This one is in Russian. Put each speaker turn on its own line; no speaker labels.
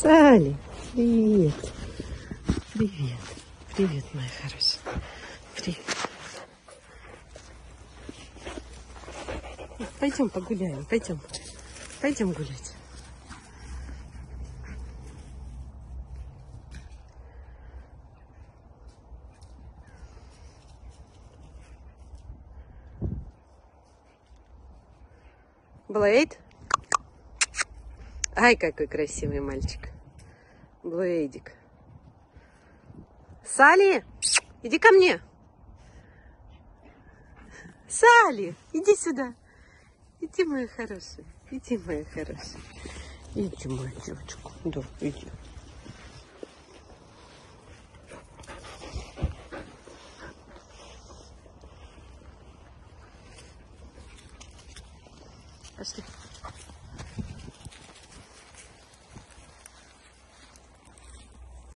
Сали, привет. Привет. Привет, моя хорошая. Привет. Пойдем погуляем, пойдем. Пойдем гулять. Блейд? Ай, какой красивый мальчик. Блейдик. Сали, иди ко мне. Сали, иди сюда. Иди, моя хорошая. Иди, моя хорошая. Иди, моя девочка. Да, иди. Пошли.